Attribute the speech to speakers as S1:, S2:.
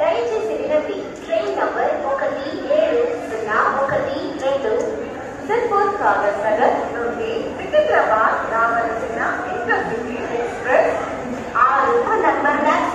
S1: దయచేసి వినండి. Train number ఒకటి ఏడు సున్నా ఒకటి రెండు.
S2: సిర్పూర్ కాగజ్ నగర్